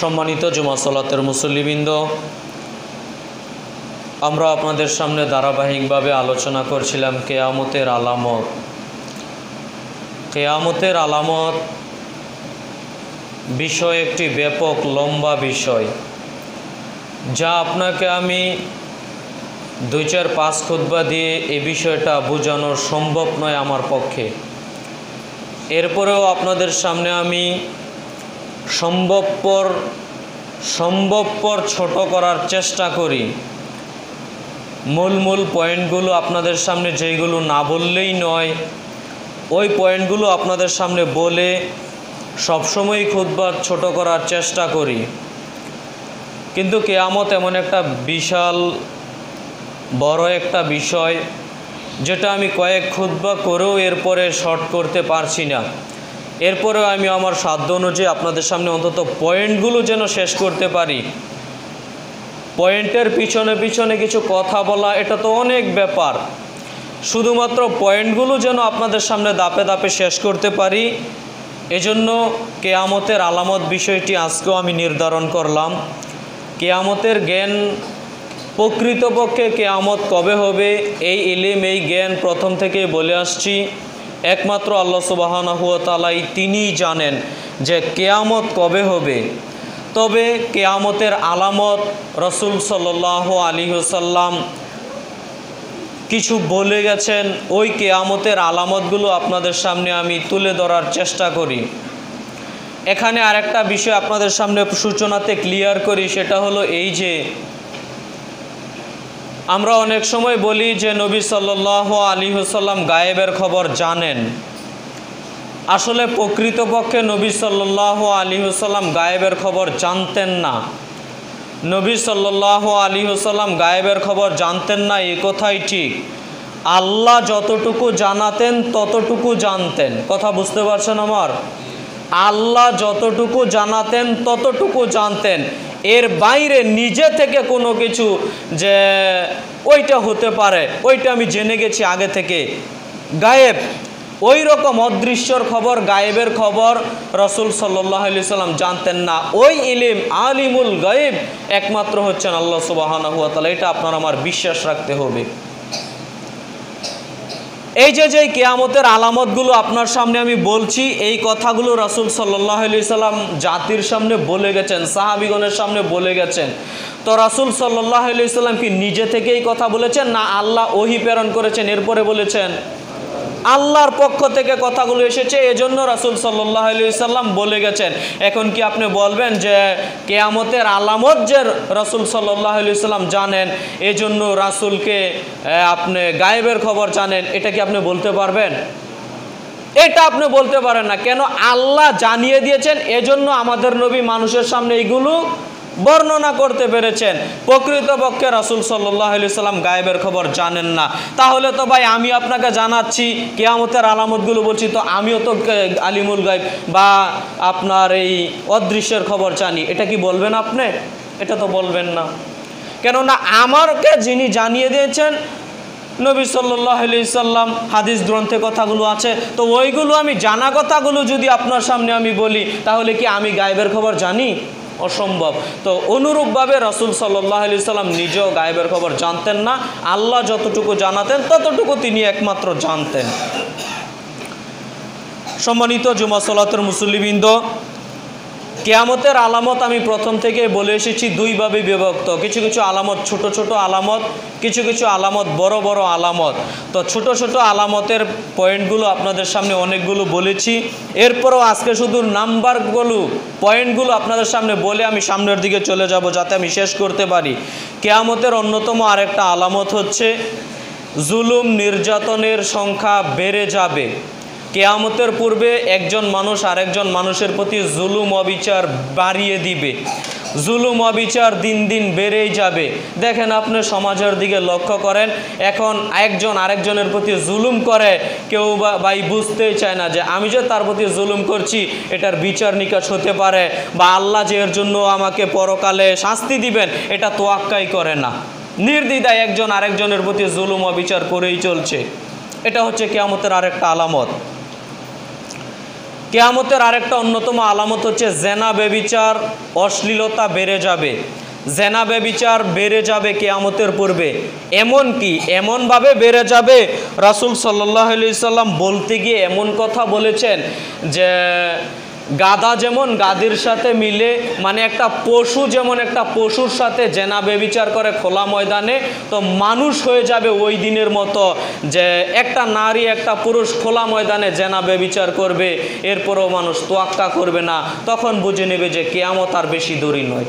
সম্মানিত জুমা সলাতের মুসল্লিবৃন্দ, আমরা আপনাদের সামনে ধারাবাহিকভাবে আলোচনা করছিলাম কেয়ামতের আলামত। কেয়ামতের আলামত বিষয় একটি ব্যাপক, লম্বা বিষয়, যা আপনাকে আমি দুই চার পাঁচ খুদ্া দিয়ে এ বিষয়টা বোঝানো সম্ভব নয় আমার পক্ষে। এরপরেও আপনাদের সামনে আমি সম্ভবপর সম্ভবপর ছোট করার চেষ্টা করি। মূল মূল পয়েন্টগুলো আপনাদের সামনে যেইগুলো না বললেই নয়, ওই পয়েন্টগুলো আপনাদের সামনে বলে সবসময়ই খুদবার ছোট করার চেষ্টা করি। কিন্তু কেয়ামত এমন একটা বিশাল বড় একটা বিষয় যেটা আমি কয়েক খুদবা করেও এরপরে শর্ট করতে পারছি না। এরপরেও আমি আমার সাধ্য অনুযায়ী আপনাদের সামনে অন্তত পয়েন্টগুলো যেন শেষ করতে পারি। পয়েন্টের পিছনে পিছনে কিছু কথা বলা, এটা তো অনেক ব্যাপার। শুধুমাত্র পয়েন্টগুলো যেন আপনাদের সামনে দাপে দাপে শেষ করতে পারি, এজন্য কেয়ামতের আলামত বিষয়টি আজকেও আমি নির্ধারণ করলাম। কেয়ামতের জ্ঞান প্রকৃতপক্ষে কেয়ামত কবে হবে? এই ইলিম, এই জ্ঞান প্রথম থেকে বলে আসছি। একমাত্র আল্লাহ সুবাহানহুয়াতালাই তিনিই জানেন যে কেয়ামত কবে হবে। তবে কেয়ামতের আলামত রসুল সাল্লাহ আলী হুসাল্লাম কিছু বলে গেছেন। ওই কেয়ামতের আলামতগুলো আপনাদের সামনে আমি তুলে ধরার চেষ্টা করি। এখানে আরেকটা বিষয় আপনাদের সামনে সূচনাতে ক্লিয়ার করি, সেটা হলো এই যে আমরা অনেক সময় বলি যে নবী সাল্লাহ আলী হুসাল্লাম গায়েবের খবর জানেন। আসলে প্রকৃতপক্ষে নবী সাল্লাহ আলী হুসাল্লাম গায়েবের খবর জানতেন না। নবী সাল্লাহ আলী হুসাল্লাম গায়েবের খবর জানতেন না, এ কথাই ঠিক। আল্লাহ যতটুকু জানাতেন, ততটুকু জানতেন। কথা বুঝতে পারছেন আমার? আল্লাহ যতটুকু জানাতেন, ততটুকু জানতেন। এর বাইরে নিজে থেকে কোনো কিছু যে ওইটা হতে পারে, ওইটা আমি জেনে গেছি আগে থেকে। গায়েব ওই রকম অদৃশ্যর খবর, গায়েবের খবর রসুল সাল্লাহ আলি সাল্লাম জানতেন না। ওই ইলিম, আলিমুল গায়েব একমাত্র হচ্ছেন আল্লাহ সুবাহানা হুয়া তালা এটা আপনার আমার বিশ্বাস রাখতে হবে। এই যে যে কেয়ামতের আলামতগুলো আপনার সামনে আমি বলছি, এই কথাগুলো রাসুল সাল্লাহ আলি সাল্লাম জাতির সামনে বলে গেছেন, সাহাবিগণের সামনে বলে গেছেন। তো রাসুল সাল্লাহ আলি সাল্লাম কি নিজে থেকেই কথা বলেছেন, না আল্লাহ ওহি প্রেরণ করেছেন? এরপরে বলেছেন আল্লাহর পক্ষ থেকে কথাগুলো এসেছে, এজন্য রাসুল সাল্লাহ সাল্লাম বলে গেছেন। এখন কি আপনি বলবেন যে কেয়ামতের আলামত যে রাসুল সাল্লাহ সাল্লাম জানেন, এজন্য রাসুলকে আপনি গায়েবের খবর জানেন, এটা কি আপনি বলতে পারবেন? এটা আপনি বলতে পারেন না। কেন? আল্লাহ জানিয়ে দিয়েছেন, এজন্য আমাদের নবী মানুষের সামনে এইগুলো বর্ণনা করতে পেরেছেন। প্রকৃতপক্ষে রাসুল সাল্লাহ সাল্লাম গায়েবের খবর জানেন না। তাহলে তো ভাই আমি আপনাকে জানাচ্ছি, কেয়ামতের আলামতগুলো বলছি, তো আমিও তো আলিমুল গায়েব বা আপনার এই অদৃশ্যের খবর জানি। এটা কি বলবেন আপনি? এটা তো বলবেন না। কেননা আমারকে যিনি জানিয়ে দিয়েছেন, নবী সাল্লাহ সাল্লাম হাদিস গ্রন্থে কথাগুলো আছে, তো ওইগুলো আমি জানা কথাগুলো যদি আপনার সামনে আমি বলি, তাহলে কি আমি গায়েবের খবর জানি? অসম্ভব। তো অনুরূপভাবে রসুল সাল্লাহ আলি সাল্লাম নিজেও গায়েবের খবর জানতেন না। আল্লাহ যতটুকু জানাতেন, ততটুকু তিনি একমাত্র জানতেন। সম্মানিত জুমা সলাতের মুসল্লিবৃন্দ কেয়ামতের আলামত আমি প্রথম থেকে বলে এসেছি, দুইভাবে বিভক্ত। কিছু কিছু আলামত ছোট ছোট আলামত, কিছু কিছু আলামত বড় বড় আলামত। তো ছোট ছোট আলামতের পয়েন্টগুলো আপনাদের সামনে অনেকগুলো বলেছি। এরপরও আজকে শুধু নাম্বারগুলো, পয়েন্টগুলো আপনাদের সামনে বলে আমি সামনের দিকে চলে যাব যাতে আমি শেষ করতে পারি। কেয়ামতের অন্যতম আরেকটা আলামত হচ্ছে, জুলুম নির্যাতনের সংখ্যা বেড়ে যাবে। কেয়ামতের পূর্বে একজন মানুষ আরেকজন মানুষের প্রতি জুলুম, অবিচার বাড়িয়ে দিবে। জুলুম, অবিচার দিন দিন বেড়েই যাবে। দেখেন আপনি সমাজের দিকে লক্ষ্য করেন, এখন একজন আরেকজনের প্রতি জুলুম করে, কেউ ভাই বুঝতেই চায় না যে আমি যে তার প্রতি জুলুম করছি, এটার বিচার নিকাশ হতে পারে বা আল্লাহ যে এর জন্য আমাকে পরকালে শাস্তি দিবেন, এটা তোয়াক্কাই করে না। নির্দ্বিধায় একজন আরেকজনের প্রতি জুলুম, অবিচার করেই চলছে। এটা হচ্ছে কেয়ামতের আরেকটা আলামত। কেয়ামতের আরেকটা অন্যতম আলামত হচ্ছে জেনা বেবিচার অশ্লীলতা বেড়ে যাবে। জেনা বেবিচার বেড়ে যাবে কেয়ামতের পূর্বে। এমন কি? এমনভাবে বেড়ে যাবে। রাসুল সাল্লাহ সাল্লাম বলতে গিয়ে এমন কথা বলেছেন যে গাদা যেমন গাদির সাথে মিলে মানে একটা পশু যেমন একটা পশুর সাথে জেনা বেবিচার করে খোলা ময়দানে, তো মানুষ হয়ে যাবে ওই দিনের মতো যে একটা নারী, একটা পুরুষ খোলা ময়দানে জেনা বেবিচার করবে, এরপরও মানুষ তোয়াক্কা করবে না। তখন বুঝে নেবে যে কেয়ামত আর বেশি দূরই নয়।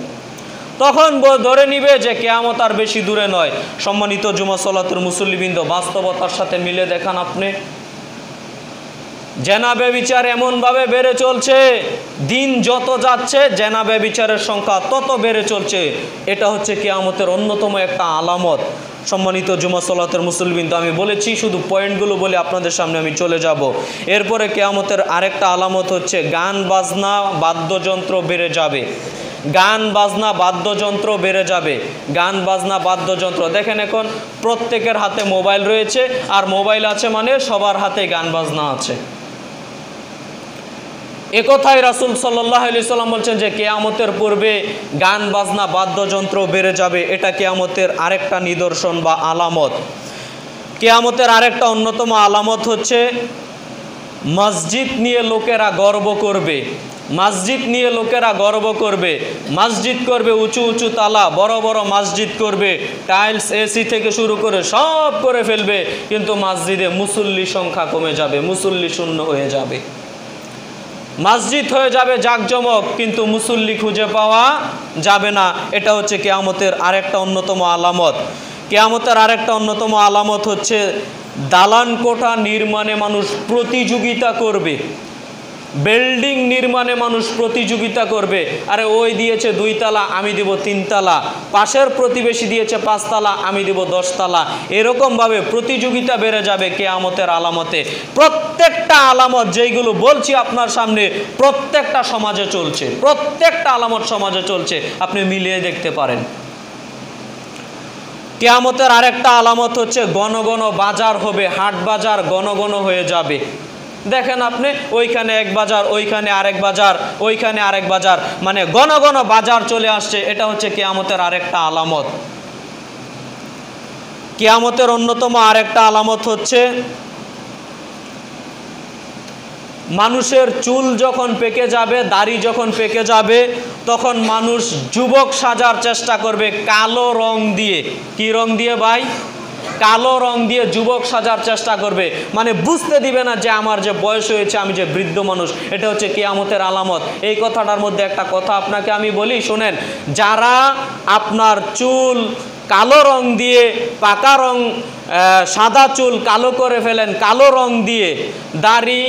তখন ধরে নিবে যে কেয়ামত আর বেশি দূরে নয়। সম্মানিত জুমা সলাতুর মুসল্লিবৃন্দ, বাস্তবতার সাথে মিলে দেখান আপনি। জেনাবে বিচার এমনভাবে বেড়ে চলছে, দিন যত যাচ্ছে, জেনাবে বিচারের সংখ্যা তত বেড়ে চলছে। এটা হচ্ছে কেয়ামতের অন্যতম একটা আলামত। সম্মানিত জুমা সলাতের মুসলবিন তো আমি বলেছি শুধু পয়েন্টগুলো বলে আপনাদের সামনে আমি চলে যাব। এরপরে কেয়ামতের আরেকটা আলামত হচ্ছে গান, বাজনা, বাদ্যযন্ত্র বেড়ে যাবে। গান, বাজনা, বাদ্যযন্ত্র বেড়ে যাবে। গান, বাজনা, বাদ্যযন্ত্র, দেখেন এখন প্রত্যেকের হাতে মোবাইল রয়েছে, আর মোবাইল আছে মানে সবার হাতে গান, বাজনা আছে। একথাই রাসুল সাল্লাহ আলি সাল্লাম বলছেন যে কেয়ামতের পূর্বে গান, বাজনা, বাদ্যযন্ত্র বেড়ে যাবে। এটা কেয়ামতের আরেকটা নিদর্শন বা আলামত। কেয়ামতের আরেকটা অন্যতম আলামত হচ্ছে মসজিদ নিয়ে লোকেরা গর্ব করবে। মসজিদ নিয়ে লোকেরা গর্ব করবে। মসজিদ করবে উঁচু উঁচু তালা, বড় বড় মসজিদ করবে। টাইলস, এসি থেকে শুরু করে সব করে ফেলবে। কিন্তু মসজিদে মুসল্লি সংখ্যা কমে যাবে, মুসল্লি শূন্য হয়ে যাবে। মসজিদ হয়ে যাবে জাকজমক, কিন্তু মুসল্লি খুঁজে পাওয়া যাবে না। এটা হচ্ছে কেয়ামতের আরেকটা অন্যতম আলামত। কেয়ামতের আরেকটা অন্যতম আলামত হচ্ছে দালান কোঠা নির্মাণে মানুষ প্রতিযোগিতা করবে। বিল্ডিং নির্মাণে মানুষ প্রতিযোগিতা করবে। আরে ওই দিয়েছে দুই তালা, আমি দিব তিনতলা পাশের প্রতিবেশী দিয়েছে পাঁচতলা আমি দিব দশতলা এরকমভাবে প্রতিযোগিতা বেড়ে যাবে কেয়ামতের আলামতে। প্রত্যেকটা আলামত যেইগুলো বলছি আপনার সামনে প্রত্যেকটা সমাজে চলছে, প্রত্যেকটা আলামত সমাজে চলছে, আপনি মিলিয়ে দেখতে পারেন। কেয়ামতের আরেকটা আলামত হচ্ছে ঘন বাজার হবে, হাট বাজার ঘন হয়ে যাবে। দেখেন আপনি, ওইখানে এক বাজার, ওইখানে আরেক বাজার, ওইখানে আরেক বাজার মানে ঘন বাজার চলে আসছে, এটা হচ্ছে কেয়ামতের আরেকটা আলামত। কেয়ামতের অন্যতম আরেকটা আলামত হচ্ছে মানুষের চুল যখন পেকে যাবে, দাড়ি যখন পেকে যাবে, তখন মানুষ যুবক সাজার চেষ্টা করবে কালো রং দিয়ে। কি রং দিয়ে ভাই? কালো রং দিয়ে যুবক সাজার চেষ্টা করবে। মানে বুঝতে দিবে না যে আমার যে বয়স হয়েছে, আমি যে বৃদ্ধ মানুষ। এটা হচ্ছে কেয়ামতের আলামত। এই কথাটার মধ্যে একটা কথা আপনাকে আমি বলি, শোনেন, যারা আপনার চুল কালো রং দিয়ে পাকা রং সাদা চুল কালো করে ফেলেন, কালো রং দিয়ে। দাড়ি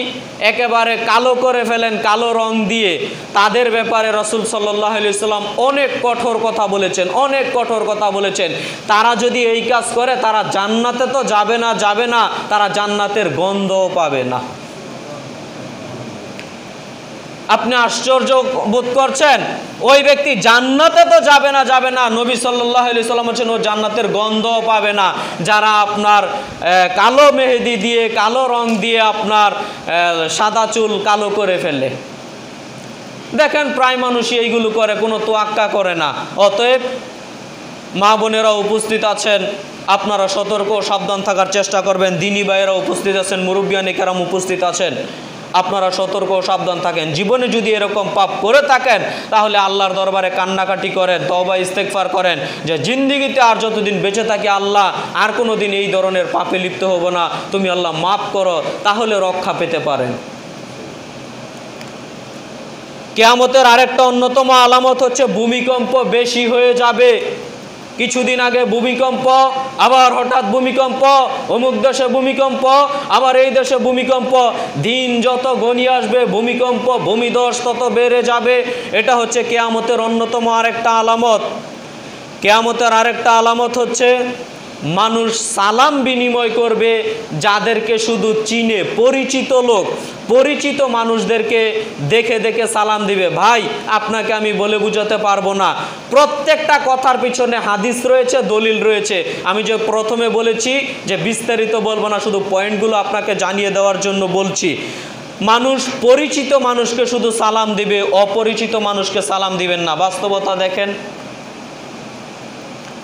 একেবারে কালো করে ফেলেন, কালো রং দিয়ে। তাদের ব্যাপারে রসুল সাল্লাহ সাল্লাম অনেক কঠোর কথা বলেছেন, অনেক কঠোর কথা বলেছেন। তারা যদি এই কাজ করে, তারা জান্নাতে তো যাবে না যাবে না, তারা জান্নাতের গন্ধও পাবে না। আপনি আশ্চর্য বোধ করছেন? ওই ব্যক্তি জান্নাতে তো যাবে না যাবে না। নবী সাল্লাহ আলি সাল্লাম হচ্ছেন ও জান্নাতের গন্ধও পাবে না। যারা আপনার কালো মেহেদি দিয়ে, কালো রং দিয়ে আপনার সাদা চুল কালো করে ফেলে। দেখেন, প্রায় মানুষই এইগুলো করে, কোনো তোয়াক্কা করে না। অতএব মা বোনেরা উপস্থিত আছেন, আপনারা সতর্ক সাবধান থাকার চেষ্টা করবেন। দিনী ভাইয়েরা উপস্থিত আছেন মুরব্বিয়ানি কেরাম উপস্থিত আছেন। আপনারা সতর্ক সাবধান থাকেন। জীবনে যদি এরকম পাপ করে থাকেন, তাহলে আল্লাহর দরবারে কান্নাকাটি করেন তবা ইস্তেকফার করেন। যে জিন্দিগিতে আর যতদিন বেঁচে থাকি আল্লাহ, আর কোনো দিন এই ধরনের পাপে লিপ্ত হব না। তুমি আল্লাহ মাফ করো, তাহলে রক্ষা পেতে পারেন। কেয়ামতের আরেকটা অন্যতম আলামত হচ্ছে, ভূমিকম্প বেশি হয়ে যাবে। কিছুদিন আগে ভূমিকম্প, আবার হঠাৎ ভূমিকম্প, অমুক দেশে ভূমিকম্প, আবার এই দেশে ভূমিকম্প। দিন যত গনিয়ে আসবে, ভূমিকম্প, ভূমিধস তত বেড়ে যাবে। এটা হচ্ছে কেয়ামতের অন্যতম আরেকটা আলামত। কেয়ামতের আরেকটা আলামত হচ্ছে মানুষ সালাম বিনিময় করবে যাদেরকে শুধু চিনে পরিচিত লোক, পরিচিত মানুষদেরকে দেখে দেখে সালাম দিবে। ভাই, আপনাকে আমি বলে বুঝাতে পারব না। প্রত্যেকটা কথার পিছনে হাদিস রয়েছে, দলিল রয়েছে। আমি যে প্রথমে বলেছি যে বিস্তারিত বলব না, শুধু পয়েন্টগুলো আপনাকে জানিয়ে দেওয়ার জন্য বলছি। মানুষ পরিচিত মানুষকে শুধু সালাম দিবে, অপরিচিত মানুষকে সালাম দিবেন না। বাস্তবতা দেখেন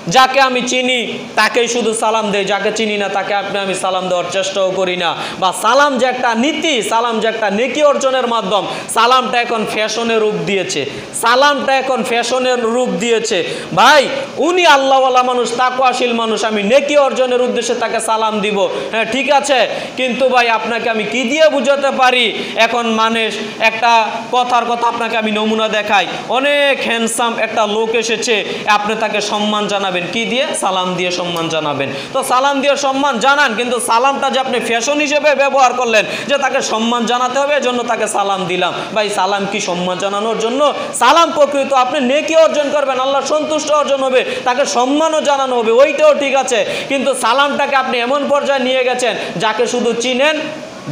যাকে আমি চিনি, তাকেই শুধু সালাম দেই। যাকে চিনি না, তাকে আপনি আমি সালাম দেওয়ার চেষ্টাও করি না। বা সালাম যে একটা নীতি, সালাম যে একটা নেকি অর্জনের মাধ্যম, সালামটা এখন ফ্যাশনের রূপ দিয়েছে। সালামটা এখন ফ্যাশনের রূপ দিয়েছে। ভাই, উনি আল্লাহওয়ালা মানুষ তাকুয়াশীল মানুষ, আমি নেকি অর্জনের উদ্দেশ্যে তাকে সালাম দিব। হ্যাঁ ঠিক আছে? কিন্তু ভাই, আপনাকে আমি কি দিয়ে বুঝাতে পারি? এখন মানুষ একটা কথার কথা আপনাকে আমি নমুনা দেখাই। অনেক হ্যান্ডসাম একটা লোক এসেছে, আপনি তাকে সম্মান জানাবেন। কি দিয়ে? সালাম দিয়ে সম্মান জানাবেন। তো সালাম দিয়ে সম্মান জানান, কিন্তু সালামটা যে আপনি ফ্যাশন হিসেবে ব্যবহার করলেন, যে তাকে সম্মান জানাতে হবে, এজন্য তাকে সালাম দিলাম। ভাই, সালাম কি সম্মান জানানোর জন্য? সালাম প্রকৃত আপনি নেকি অর্জন করবেন, আল্লাহ সন্তুষ্ট অর্জন হবে, তাকে সম্মানও জানানো হবে, ওইটাও ঠিক আছে। কিন্তু সালামটাকে আপনি এমন পর্যায়ে নিয়ে গেছেন, যাকে শুধু চিনেন,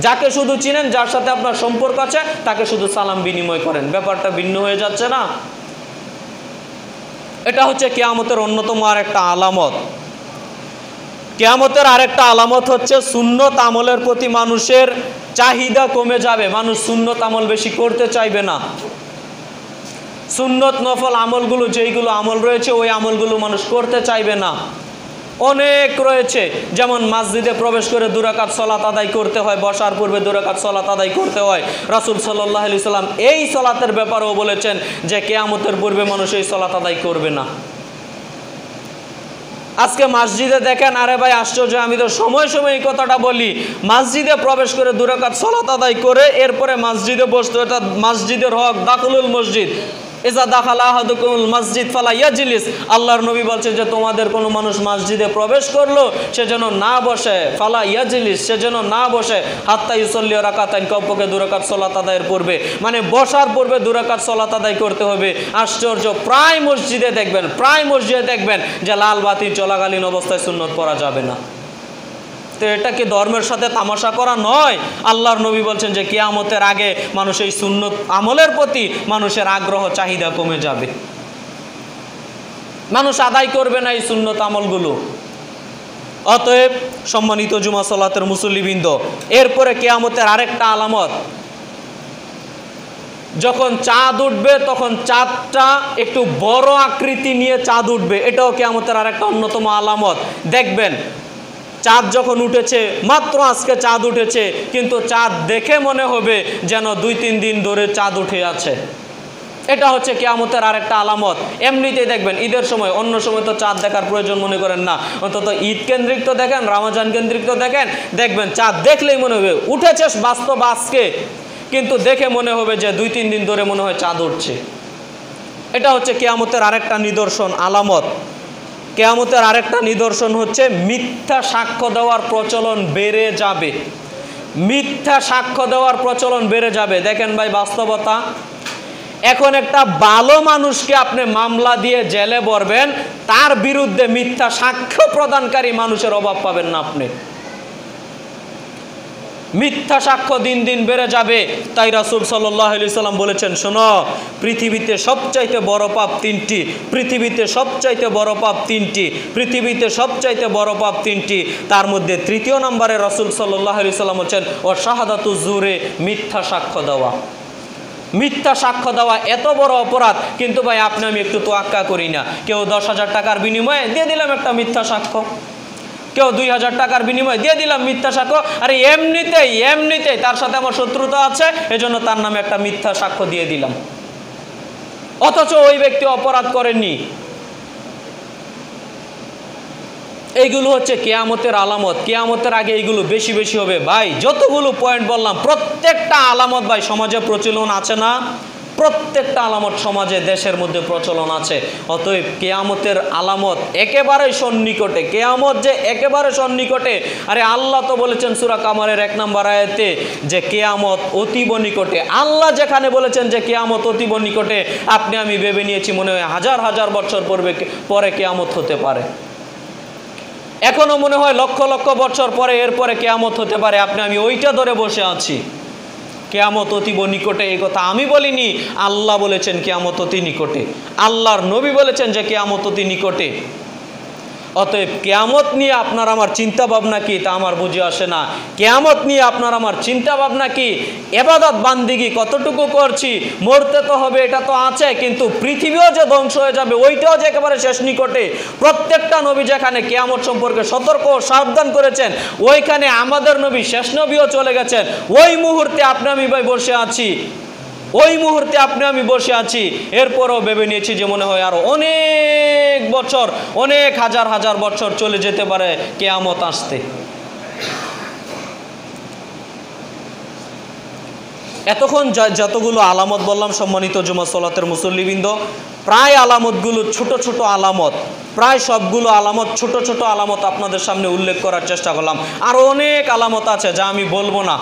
যাকে শুধু চিনেন, যার সাথে আপনার সম্পর্ক আছে, তাকে শুধু সালাম বিনিময় করেন। ব্যাপারটা ভিন্ন হয়ে যাচ্ছে না? এটা হচ্ছে কেয়ামতের অন্যতম আর একটা আলামত। কেয়ামতের আরেকটা আলামত হচ্ছে সুন্নত আমলের প্রতি মানুষের চাহিদা কমে যাবে। মানুষ সুন্নত আমল বেশি করতে চাইবে না। সুন্নত নফল আমলগুলো, যেইগুলো আমল রয়েছে, ওই আমলগুলো মানুষ করতে চাইবে না। অনেক রয়েছে। যেমন মসজিদে প্রবেশ করে দুরাকাত সলাত আদায় করতে হয়, বসার পূর্বে দুরাকাত সলাত আদায় করতে হয়। রাসুল সাল্লাহ আলি সাল্লাম এই সলাতের ব্যাপারেও বলেছেন যে, কেয়ামতের পূর্বে মানুষ এই সলাত আদায় করবে না। আজকে মসজিদে দেখেন, আরে ভাই, আশ্চর্য, আমি তো সময় সময় এই কথাটা বলি। মসজিদে প্রবেশ করে দুরাকাত সলাত আদায় করে, এরপরে মসজিদে বসতে অর্থাৎ মসজিদের হক, দাখলুল মসজিদ। এজা দাখালা আহাদুকুল মসজিদ ফালা ইয়াজলিস। আল্লাহর নবী বলছে যে, তোমাদের কোনো মানুষ মসজিদে প্রবেশ করল, সে যেন না বসে। ফালা ইয়াজলিস, সে যেন না বসে। হাত্তা ইউসল্লি রাকাতাইন কম্পকে দুরাকাত সলাত আদায়ের পূর্বে। মানে বসার পূর্বে দুরাকাত সলাত আদায় করতে হবে। আশ্চর্য, প্রায় মসজিদে দেখবেন, প্রায় মসজিদে দেখবেন যে লাল বাতি চলাকালীন অবস্থায় সুন্নত পড়া যাবে না। তো এটা কি ধর্মের সাথে তামাশা করা নয়? আল্লাহর নবী বলছেন যে কিয়ামতের আগে মানুষ এই সুন্নত আমলের প্রতি মানুষের আগ্রহ, চাহিদা কমে যাবে। মানুষ আদায় করবে না এই সুন্নত আমলগুলো। অতএব সম্মানিত জুমা সলাতের মুসল্লিবৃন্দ, এরপরে কেয়ামতের আরেকটা আলামত। যখন চাঁদ উঠবে, তখন চাঁদটা একটু বড় আকৃতি নিয়ে চাঁদ উঠবে। এটাও কেয়ামতের আরেকটা অন্যতম আলামত। দেখবেন চাঁদ যখন উঠেছে, মাত্র আজকে চাঁদ উঠেছে, কিন্তু চাঁদ দেখে মনে হবে যেন দুই তিন দিন ধরে চাঁদ উঠে আছে। এটা হচ্ছে কেয়ামতের আরেকটা আলামত। এমনিতেই দেখবেন, ঈদের সময়, অন্য সময় তো চাঁদ দেখার প্রয়োজন মনে করেন না। অন্তত ঈদ কেন্দ্রিক তো দেখেন, রামাজান কেন্দ্রিক তো দেখেন, দেখবেন চাঁদ দেখলেই মনে হবে, উঠেছে বাস্তব আজকে, কিন্তু দেখে মনে হবে যে দুই তিন দিন ধরে মনে হয় চাঁদ উঠছে। এটা হচ্ছে কেয়ামতের আরেকটা নিদর্শন, আলামত। কেয়ামতের আরেকটা নিদর্শন হচ্ছে, মিথ্যা সাক্ষ্য দেওয়ার প্রচলন বেড়ে যাবে। মিথ্যা সাক্ষ্য দেওয়ার প্রচলন বেড়ে যাবে। দেখেন ভাই, বাস্তবতা। এখন একটা ভালো মানুষকে আপনি মামলা দিয়ে জেলে ভরবেন তার বিরুদ্ধে মিথ্যা সাক্ষ্য প্রদানকারী মানুষের অভাব পাবেন না আপনি। মিথ্যা সাক্ষ্য দিন দিন বেড়ে যাবে। তাই রাসুল সাল্লাম বলেছেন, শোনো, পৃথিবীতে সবচাইতে বড় পাপ তিনটি, পৃথিবীতে সবচাইতে বড় পাপ তিনটি, পৃথিবীতে সবচাইতে বড় পাপ তিনটি। তার মধ্যে তৃতীয় নম্বরে রাসুল সাল্লাহ আলি সাল্লাম হচ্ছেন ও শাহাদাতু জুরে মিথ্যা সাক্ষ্য দেওয়া। মিথ্যা সাক্ষ্য দেওয়া এত বড় অপরাধ, কিন্তু ভাই, আপনি, আমি একটু তোয়াক্কা করি না। কেউ দশ হাজার টাকার বিনিময়ে দিয়ে দিলাম একটা মিথ্যা সাক্ষ্য। কেউ দুই হাজার টাকার বিনিময়ে দিয়ে দিলাম মিথ্যা সাক্ষ্য। আরে এমনিতেই এমনিতেই তার সাথে আমার শত্রুতা আছে, এজন্য তার নামে একটা মিথ্যা সাক্ষ্য দিয়ে দিলাম। অথচ ওই ব্যক্তি অপরাধ করেননি। এইগুলো হচ্ছে কেয়ামতের আলামত। কেয়ামতের আগে এইগুলো বেশি বেশি হবে। ভাই, যতগুলো পয়েন্ট বললাম, প্রত্যেকটা আলামত ভাই সমাজে প্রচলন আছে না? প্রত্যেকটা আলামত সমাজে, দেশের মধ্যে প্রচলন আছে। অতএব কেয়ামতের আলামত একেবারে সন্নিকটে, কেয়ামত যে একেবারে সন্নিকটে, আরে আল্লাহ তো বলেছেন সুরা কামারের এক নম্বর আয়াতে যে কেয়ামত অতীব নিকটে। আল্লাহ যেখানে বলেছেন যে কেয়ামত অতীব নিকটে, আপনি আমি ভেবে নিয়েছি মনে হয় হাজার হাজার বছর পূর্বে, পরে কেয়ামত হতে পারে। এখনও মনে হয় লক্ষ লক্ষ বছর পরে, এরপরে কেয়ামত হতে পারে। আপনি আমি ওইটা ধরে বসে আছি। কেয়ামত অতীব নিকটে, এই কথা আমি বলিনি, আল্লাহ বলেছেন কেয়ামত অতি নিকটে। আল্লাহর নবী বলেছেন যে কেয়ামত অতি নিকটে। অতএব কেয়ামত নিয়ে আপনার আমার চিন্তা ভাবনা কি তা আমার বুঝে আসে না। কেয়ামত নিয়ে আপনার আমার চিন্তা ভাবনা কি? এবাদত বান্দিগি কতটুকু করছি? মরতে তো হবে, এটা তো আছে, কিন্তু পৃথিবীও যে ধ্বংস হয়ে যাবে, ওইটাও যে একেবারে শেষ নিকটে। প্রত্যেকটা নবী যেখানে কেয়ামত সম্পর্কে সতর্ক সাবধান করেছেন, ওইখানে আমাদের নবী শেষ নবীও চলে গেছেন। ওই মুহূর্তে আপনি আমি ভাই বসে আছি। ওই মুহূর্তে আপনি, আমি বসে আছি। এরপরও ভেবে নিয়েছি যে মনে হয় আরও অনেক বছর, অনেক হাজার হাজার বছর চলে যেতে পারে কেয়ামত আসতে। এতক্ষণ যতগুলো আলামত বললাম, সম্মানিত জুমা সলাতের মুসল্লিবৃন্দ, প্রায় আলামতগুলো ছোট ছোট আলামত, প্রায় সবগুলো আলামত, ছোট ছোট আলামত আপনাদের সামনে উল্লেখ করার চেষ্টা করলাম। আরও অনেক আলামত আছে যা আমি বলব না।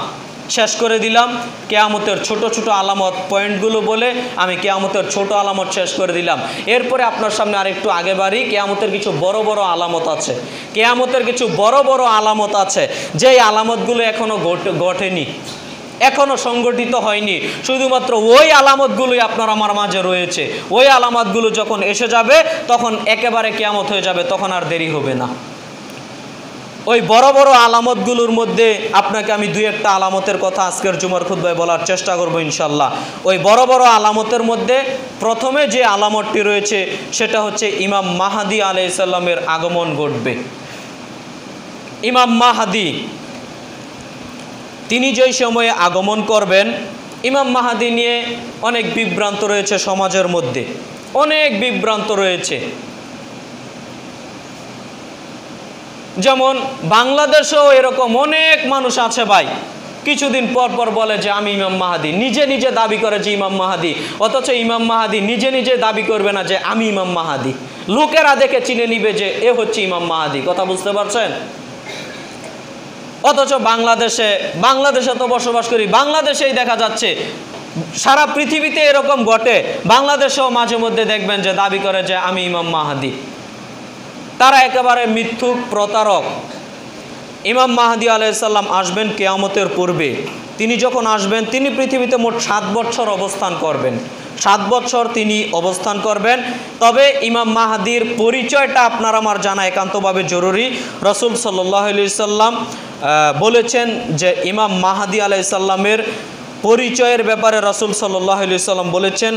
শেষ করে দিলাম। কেয়ামতের ছোট ছোট আলামত পয়েন্টগুলো বলে আমি কেয়ামতের ছোট আলামত শেষ করে দিলাম। এরপরে আপনার সামনে আরেকটু আগে বাড়ি, কেয়ামতের কিছু বড় বড় আলামত আছে। কেয়ামতের কিছু বড় বড় আলামত আছে, যেই আলামতগুলো এখনও ঘটে- ঘটেনি, এখনও সংগঠিত হয়নি। শুধুমাত্র ওই আলামতগুলোই আপনার আমার মাঝে রয়েছে। ওই আলামতগুলো যখন এসে যাবে, তখন একেবারে কেয়ামত হয়ে যাবে, তখন আর দেরি হবে না। ওই বড় বড় আলামতগুলোর মধ্যে আপনাকে আমি দুই একটা আলামতের কথা আজকের জুমার খুদ্ায় বলার চেষ্টা করব ইনশাল্লাহ। ওই বড় বড় আলামতের মধ্যে প্রথমে যে আলামতটি রয়েছে সেটা হচ্ছে ইমাম মাহাদি আলাইসাল্লামের আগমন ঘটবে। ইমাম মাহাদি, তিনি যেই সময়ে আগমন করবেন, ইমাম মাহাদি নিয়ে অনেক বিভ্রান্ত রয়েছে সমাজের মধ্যে। অনেক বিভ্রান্ত রয়েছে। যেমন বাংলাদেশেও এরকম অনেক মানুষ আছে ভাই। কিছুদিন পর পর বলে যে আমি ইমাম মাহাদি, নিজে নিজে দাবি করে যে ইমাম মাহাদি, অথচ ইমাম মাহাদি নিজে নিজে দাবি করবে না যে আমি ইমাম মাহাদি। লোকেরা দেখে চিনে নিবে যে এ হচ্ছে ইমাম মাহাদি, কথা বুঝতে পারছেন? অথচ বাংলাদেশে বাংলাদেশে তো বসবাস করি, বাংলাদেশেই দেখা যাচ্ছে সারা পৃথিবীতে এরকম ঘটে। বাংলাদেশেও মাঝে মধ্যে দেখবেন যে দাবি করে যে আমি ইমাম মাহাদি। তারা একেবারে মিথ্যুক প্রতারক। ইমাম মাহাদি আলাইসাল্লাম আসবেন কেয়ামতের পূর্বে। তিনি যখন আসবেন, তিনি পৃথিবীতে মোট সাত বছর অবস্থান করবেন। সাত বছর তিনি অবস্থান করবেন। তবে ইমাম মাহাদির পরিচয়টা আপনার আমার জানা একান্তভাবে জরুরি। রসুল সাল্লাহ সাল্লাম বলেছেন যে ইমাম মাহাদি আলাইসাল্লামের পরিচয়ের ব্যাপারে রসুল সাল্লাহ সাল্লাম বলেছেন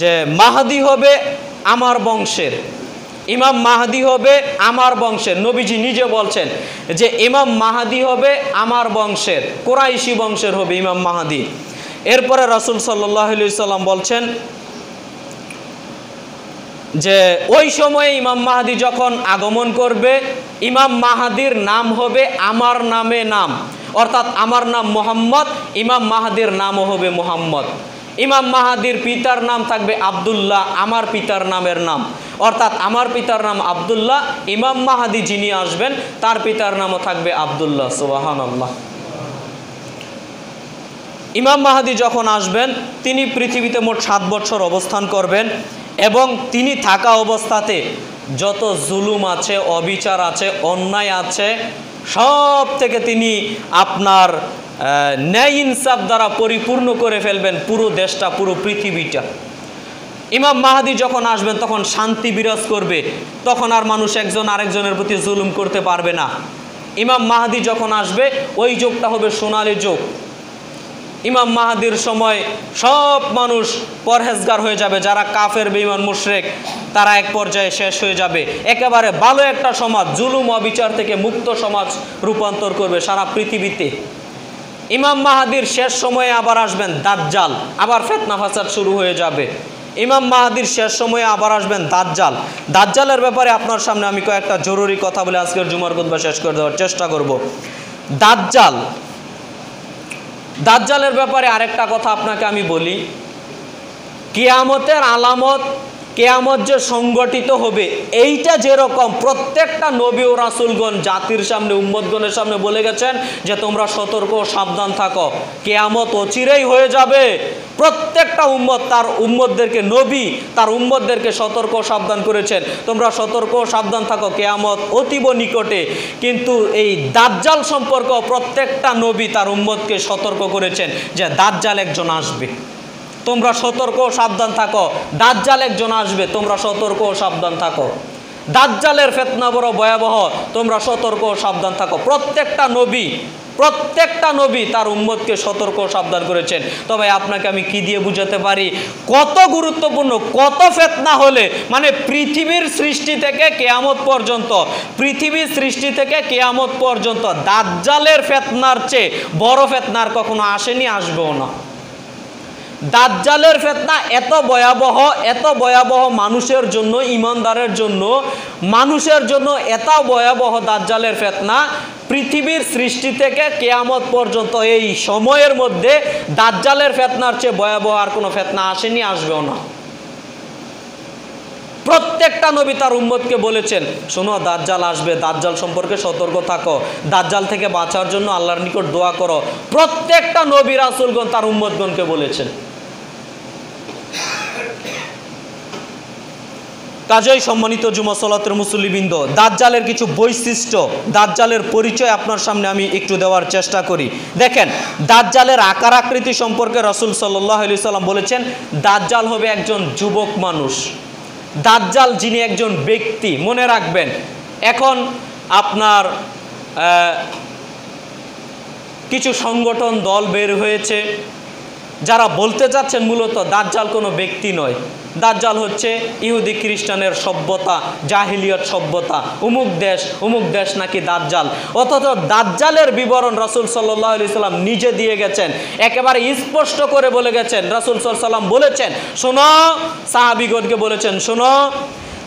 যে মাহাদি হবে আমার বংশের। ইমাম মাহাদি হবে আমার বংশের। নবীজি নিজে বলছেন যে ইমাম মাহাদি হবে আমার বংশের, কোরাইশি বংশের হবে ইমাম মাহাদি। এরপরে রাসুল সাল্লাহ সাল্লাম বলছেন যে ওই সময়ে ইমাম মাহাদি যখন আগমন করবে, ইমাম মাহাদির নাম হবে আমার নামে নাম। অর্থাৎ আমার নাম মোহাম্মদ, ইমাম মাহাদির নামও হবে মোহাম্মদ। ইমাম মাহাদির পিতার নাম থাকবে আবদুল্লাহ, আমার পিতার নামের নাম। অর্থাৎ আমার পিতার নাম আবদুল্লাহ, ইমাম মাহাদি যিনি আসবেন, তার পিতার নামও থাকবে আবদুল্লাহ সুবাহান আল্লাহ ইমাম মাহাদি যখন আসবেন, তিনি পৃথিবীতে মোট সাত বছর অবস্থান করবেন এবং তিনি থাকা অবস্থাতে যত জুলুম আছে, অবিচার আছে, অন্যায় আছে সব থেকে তিনি আপনার ন্যায় ইনসাফ দ্বারা পরিপূর্ণ করে ফেলবেন পুরো দেশটা, পুরো পৃথিবীটা। ইমাম মাহাদি যখন আসবেন, তখন শান্তি বিরাজ করবে। তখন আর মানুষ একজন আরেকজনের প্রতি জুলুম করতে পারবে না। ইমাম মাহাদি যখন আসবে, ওই যুগটা হবে সোনালি যুগ। ইমাম মাহাদির সময় সব মানুষ পরহেজগার হয়ে যাবে, যারা কাফের, বেঈমান, মুশরেক, তারা এক পর্যায়ে শেষ হয়ে যাবে। একেবারে ভালো একটা সমাজ, জুলুম, অবিচার থেকে মুক্ত সমাজ রূপান্তর করবে সারা পৃথিবীতে। ইমাম মাহাদির শেষ সময়ে আবার আসবেন দাজ্জাল। আবার ফেতনা ফাসাদ শুরু হয়ে যাবে। ইমাম মাহাদির শেষ সময়ে আবার আসবেন দাজ্জাল। দাজ্জালের ব্যাপারে আপনার সামনে আমি কয়েকটা জরুরি কথা বলে আজকের জুমার খুতবা শেষ করে দেওয়ার চেষ্টা করব। দাজ্জাল। দাজ্জালের ব্যাপারে আরেকটা কথা আপনাকে আমি বলি। কিয়ামতের আলামত কেয়ামত যে সংগঠিত হবে, এইটা যেরকম প্রত্যেকটা নবী ও রাসুলগণ জাতির সামনে, উম্মতগণের সামনে বলে গেছেন যে তোমরা সতর্ক ও সাবধান থাকো। কেয়ামত অচিরেই হয়ে যাবে। প্রত্যেকটা উম্মত তার উম্মতদেরকে নবী, তার উম্মতদেরকে সতর্ক সাবধান করেছেন। তোমরা সতর্ক সাবধান থাকো, কেয়ামত অতীব নিকটে। কিন্তু এই দাজ্জাল সম্পর্ক প্রত্যেকটা নবী তার উম্মতকে সতর্ক করেছেন যে দাজ্জাল একজন আসবে। তোমরা সতর্ক ও সাবধান থাকো। দাজ্জাল একজন আসবে, তোমরা সতর্ক ও সাবধান থাকো। দাজ্জালের ফেতনা বড় ভয়াবহ, তোমরা সতর্ক ও সাবধান থাকো। প্রত্যেকটা নবী প্রত্যেকটা নবী তার উম্মতকে সতর্ক সাবধান করেছেন। তবে আপনাকে আমি কি দিয়ে বুঝাতে পারি? কত গুরুত্বপূর্ণ, কত ফেতনা হলে মানে পৃথিবীর সৃষ্টি থেকে কেয়ামত পর্যন্ত, পৃথিবীর সৃষ্টি থেকে কেয়ামত পর্যন্ত দাজ্জালের ফেতনার চেয়ে বড় ফেতনার কখনো আসেনি, আসবেও না। দাজ্জালের ফেতনা এত ভয়াবহ এত ভয়াবহ মানুষের জন্য, ইমানদারের জন্য, মানুষের জন্য এত ভয়াবহ দাজ্জালের ফেতনা। পৃথিবীর সৃষ্টি থেকে কেয়ামত পর্যন্ত এই সময়ের মধ্যে দাজ্জালের ফেতনার চেয়ে ভয়াবহ আর কোনো ফেতনা আসেনি, আসবেও না। প্রত্যেকটা নবী তার উম্মতকে বলেছেন, শোনো, দাজ্জাল আসবে, দাজ্জাল সম্পর্কে সতর্ক থাকো, দাজ্জাল থেকে বাঁচার জন্য আল্লাহর নিকট দোয়া করো। প্রত্যেকটা নবী রাসুলগণ তার উম্মতগণকে বলেছেন। কাজেই সম্মানিত জুমাসলাতের মুসল্লিবৃন্দ, দাজ্জালের কিছু বৈশিষ্ট্য, দাজ্জালের পরিচয় আপনার সামনে আমি একটু দেওয়ার চেষ্টা করি। দেখেন, দাজ্জালের আকার আকৃতি সম্পর্কে রসুল সাল্লাহ আলি সাল্লাম বলেছেন, দাজ্জাল হবে একজন যুবক মানুষ। দাজ্জাল যিনি একজন ব্যক্তি, মনে রাখবেন, এখন আপনার কিছু সংগঠন দল বের হয়েছে যারা বলতে চাচ্ছেন মূলত দাজ্জাল কোনো ব্যক্তি নয়। দাজ্জাল হচ্ছে ইহুদি খ্রিস্টানের সভ্যতা, জাহিলিয়ত সভ্যতা। উমুক দেশ উমুক দেশ নাকি দাজ্জাল। অথচ দাজ্জালের বিবরণ রাসুল সাল্লাহ সাল্লাম নিজে দিয়ে গেছেন। একেবারে স্পষ্ট করে বলে গেছেন। রাসুল সাল্লাম বলেছেন, শোনো, সাহাবিগণকে বলেছেন, শোনো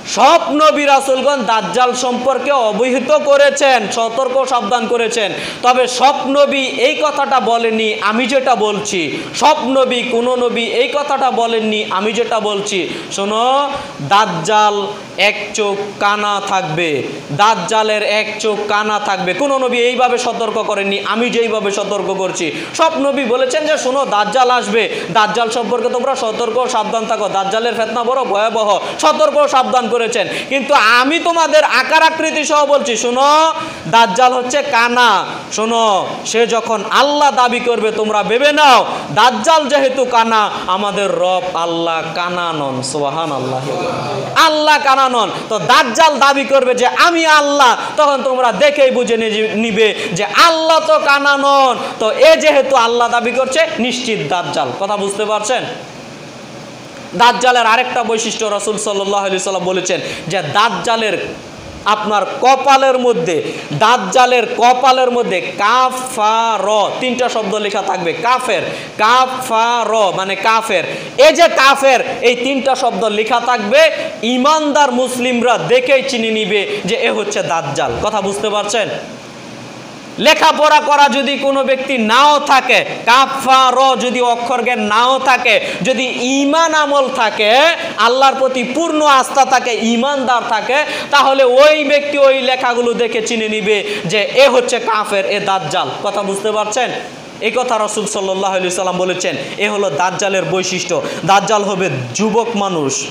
সব নবী রাসুলগণ দাজ্জাল সম্পর্কে অবহিত করেছেন, সতর্ক সাবধান করেছেন। তবে সব নবী এই কথাটা বলেনি আমি যেটা বলছি। সব নবী, কোনো নবী এই কথাটা বলেননি, আমি যেটা বলছি। শোনো, দাজ্জাল এক চোখ কানা থাকবে, দাজ্জালের এক চোখ কানা থাকবে। কোনো নবী এইভাবে সতর্ক করেননি, আমি যেইভাবে সতর্ক করছি। সব নবী বলেছেন যে, শোনো, দাজ্জাল আসবে। দাজ্জাল সম্পর্কে তোমরা সতর্ক সাবধান থাকো। দাজ্জালের ফেতনা বড় ভয়াবহ। সতর্ক সাবধান করেছেন। কিন্তু আমি তোমাদের আকার আকৃতি সহ বলছি, শোনো, দাজ্জাল হচ্ছে কানা। শোনো, সে যখন আল্লাহ দাবি করবে, তোমরা ভেবে নাও, দাজ্জাল যেহেতু কানা, আমাদের রব আল্লাহ কানা নন। সোহান আল্লাহ আল্লাহ কানা নন তো দাজ্জাল দাবি করবে যে আমি আল্লাহ। তখন তোমরা দেখেই বুঝে নিবে যে আল্লাহ তো কানা নন তো এ যেহেতু আল্লাহ দাবি করছে, নিশ্চিত দাজ্জাল। কথা বুঝতে পারছেন? দাজ্জালের আরেকটা বৈশিষ্ট্য রসুল সাল্লাহ আলি সাল্লাম বলেছেন যে দাজ্জালের আপনার কপালের মধ্যে দাঁতজালের কপালের মধ্যে কাফা র তিনটা শব্দ লেখা থাকবে, কাফের কাফা র মানে কাফের। এই যে কাফের, এই তিনটা শব্দ লেখা থাকবে, ইমানদার মুসলিমরা দেখেই চিনে নিবে যে এ হচ্ছে দাঁতজাল কথা বুঝতে পারছেন? লেখাপড়া করা যদি কোনো ব্যক্তি নাও থাকে কাফা র যদি অক্ষর জ্ঞান নাও থাকে, যদি ইমান আমল থাকে, আল্লাহর প্রতি পূর্ণ আস্থা থাকে ইমানদার থাকে, তাহলে ওই ব্যক্তি ওই লেখাগুলো দেখে চিনে নিবে যে এ হচ্ছে কাফের, এ দাজ্জাল। কথা বুঝতে পারছেন? এই কথা রসুল সাল্লাহ সাল্লাম বলেছেন, এ হলো দাজ্জালের বৈশিষ্ট্য। দাজ্জাল হবে যুবক মানুষ।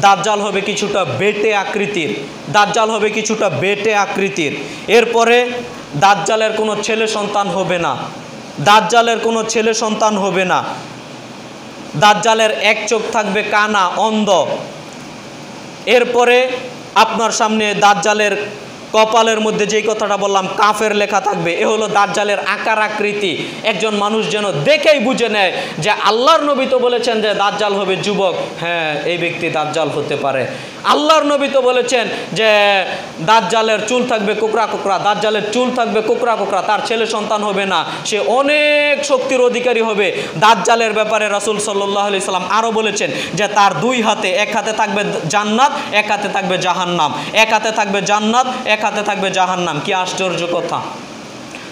দাজ্জাল হবে কিছুটা বেটে আকৃতির। দাজ্জাল হবে কিছুটা বেটে আকৃতির। এরপরে দাজ্জালের কোনো ছেলে সন্তান হবে না। দাজ্জালের কোনো ছেলে সন্তান হবে না। দাজ্জালের এক চোখ থাকবে কানা, অন্ধ। এরপরে আপনার সামনে দাজ্জালের কপালের মধ্যে যেই কথাটা বললাম, কাফের লেখা থাকবে। এ হলো দাজ্জালের আকার আকৃতি। একজন মানুষ যেন দেখেই বুঝে নেয় যে আল্লাহর নবী তো বলেছেন যে দাজ্জাল হবে যুবক। হ্যাঁ এই ব্যক্তি দাজ্জাল হতে পারে। আল্লাহর নবী তো বলেছেন যে দাজ্জালের চুল থাকবে কোকরা কোকরা দাজ্জালের চুল থাকবে কোকরা কোকরা তার ছেলে সন্তান হবে না, সে অনেক শক্তির অধিকারী হবে। দাজ্জালের ব্যাপারে রাসূল সাল্লাহ আলি সাল্লাম আরও বলেছেন যে তার দুই হাতে, এক হাতে থাকবে জান্নাত, এক হাতে থাকবে জাহান্নাম। এক হাতে থাকবে জান্নাত, এক হাতে থাকবে জাহান্নাম। কি আশ্চর্য কথা।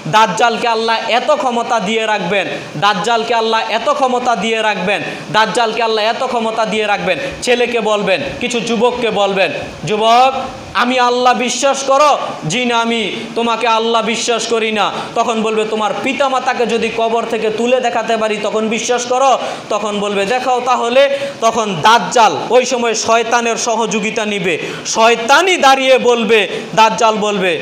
দাজ্জালকে আল্লাহ এত ক্ষমতা দিয়ে রাখবেন, দাজ্জালকে আল্লাহ এত ক্ষমতা দিয়ে রাখবেন, দাজ্জালকে আল্লাহ এত ক্ষমতা দিয়ে রাখবেন। ছেলেকে বলবেন, কিছু যুবককে বলবেন, যুবক, আমি আল্লাহ বিশ্বাস করো? জি আমি, তোমাকে আল্লাহ বিশ্বাস করি না। তখন বলবে, তোমার পিতামাতাকে যদি কবর থেকে তুলে দেখাতে পারি, তখন বিশ্বাস করো? তখন বলবে, দেখাও তাহলে। তখন দাজ্জাল ওই সময় শয়তানের সহযোগিতা নিবে। শয়তানই দাঁড়িয়ে বলবে, দাজ্জাল বলবে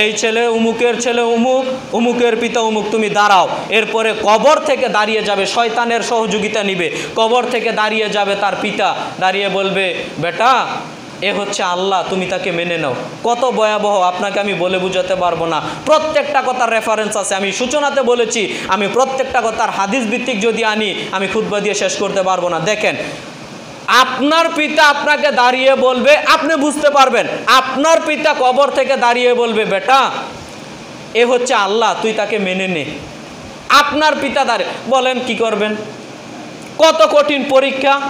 এই ছেলে উমুকের ছেলে উমুক, উমুকের পিতা উমুক, তুমি দাঁড়াও। এরপরে কবর থেকে দাঁড়িয়ে যাবে, শয়তানের সহযোগিতা নিবে। কবর থেকে দাঁড়িয়ে যাবে তার পিতা, দাঁড়িয়ে বলবে, বেটা, এ হচ্ছে আল্লাহ, তুমি তাকে মেনে নাও। কত ভয়াবহ, আপনাকে আমি বলে বুঝাতে পারব না। প্রত্যেকটা কথার রেফারেন্স আছে। আমি সূচনাতে বলেছি, আমি প্রত্যেকটা কথার হাদিস ভিত্তিক যদি আনি, আমি খুদ্া দিয়ে শেষ করতে পারব না। দেখেন আপনার পিতা আপনাকে দাঁড়িয়ে বলবে, আপনি বুঝতে পারবেন, আপনার পিতা কবর থেকে দাঁড়িয়ে বলবে, বেটা, এ হচ্ছে আল্লাহ, তুই তাকে মেনে নে। আপনার পিতা দাঁড়িয়ে, বলেন, কি করবেন? কত কঠিন পরীক্ষা?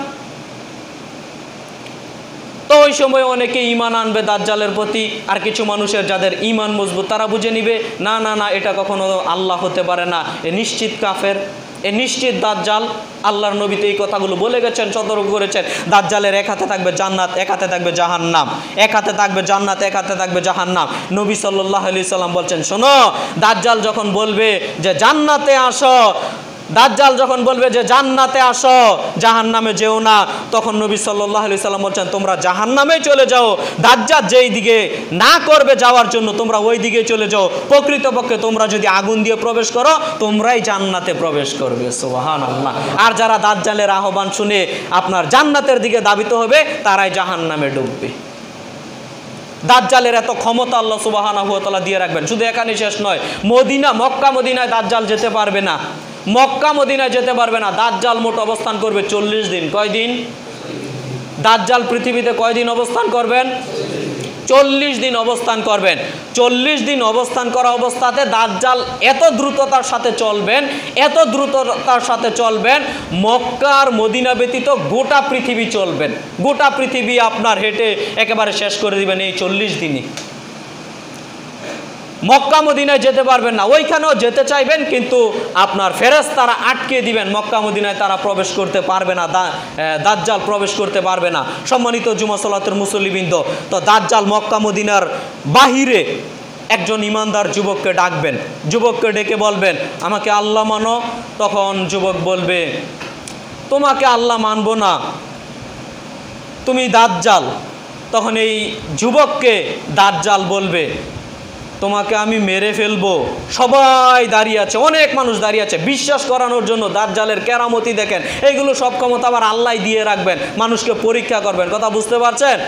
তো ওই সময় অনেকে ইমান আনবে দাজ্জালের প্রতি, আর কিছু মানুষের যাদের ইমান মজবুত, তারা বুঝে নিবে, না না না, এটা কখনো আল্লাহ হতে পারে না, এ নিশ্চিত কাফের। এ নিশ্চিত দাজ্জাল, আল্লাহর নবীতে এই কথাগুলো বলে গেছেন, সতর্ক করেছেন। দাজ্জালের এক হাতে থাকবে জান্নাত, এক হাতে থাকবে জাহান্নাম। এক হাতে থাকবে জান্নাত, এক হাতে থাকবে জাহান্নাম। নবী সাল্লাহ আলি সাল্লাম বলছেন, শোনো, দাজ্জাল যখন বলবে যে, জান্নাতে আসো দাজ্জাল যখন বলবে যে জান্নাতে আসো জাহান নামে যেও না, তখন নবী সাল্লাহ আলি সাল্লাম বলছেন, তোমরা জাহান নামে চলে যাও। দাজ্জাল যেই দিকে না করবে যাওয়ার জন্য তোমরা ওই দিকে চলে যাও। প্রকৃতপক্ষে তোমরা যদি আগুন দিয়ে প্রবেশ করো, তোমরাই জান্নাতে প্রবেশ করবে। সোহান আল্লাহ আর যারা দাজ্জালের আহ্বান শুনে আপনার জান্নাতের দিকে দাবিত হবে, তারাই জাহান নামে ডুববে। দাজ্জালের এত ক্ষমতা আল্লাহ সুবাহানা দিয়ে রাখবেন। শুধু এখানে শেষ নয়, মদিনা, মক্কা, মদিনায় দাজ্জাল যেতে পারবে না। মক্কা মদিনায় যেতে পারবে না। দাজ্জাল মোট অবস্থান করবে চল্লিশ দিন। কয়দিন? দাজ্জাল পৃথিবীতে কয়দিন অবস্থান করবেন? চল্লিশ দিন অবস্থান করবেন। চল্লিশ দিন অবস্থান করা অবস্থাতে দাজ্জাল এত দ্রুততার সাথে চলবেন, এত দ্রুততার সাথে চলবেন, মক্কা আর মদিনা ব্যতীত গোটা পৃথিবী চলবেন। গোটা পৃথিবী আপনার হেঁটে একেবারে শেষ করে দিবেন এই চল্লিশ দিনে মক্কা মদিনায় যেতে পারবেন না। ওইখানেও যেতে চাইবেন, কিন্তু আপনার ফেরেস তারা আটকে দিবেন। মক্কা মদিনায় তারা প্রবেশ করতে পারবে না দাজ্জাল প্রবেশ করতে পারবে না। সম্মানিত জুমাসলাতের মুসল্লিবৃন্দ, তো দাজ্জাল মক্কা মদিনার বাহিরে একজন ইমানদার যুবককে ডাকবেন। যুবককে ডেকে বলবেন, আমাকে আল্লাহ মানো। তখন যুবক বলবে, তোমাকে আল্লাহ মানবো না। তুমি দাজ্জাল। তখন এই যুবককে দাজ্জাল বলবে তোমাকে আমি মেরে ফেলব। সবাই দাঁড়িয়ে আছে, অনেক মানুষ দাঁড়িয়ে আছে। বিশ্বাস করানোর জন্য দাজ্জালের কেরামতি দেখেন। এইগুলো সব ক্ষমতা আবার আল্লাহ দিয়ে রাখবেন, মানুষকে পরীক্ষা করবেন। কথা বুঝতে পারছেন?